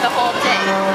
the whole day.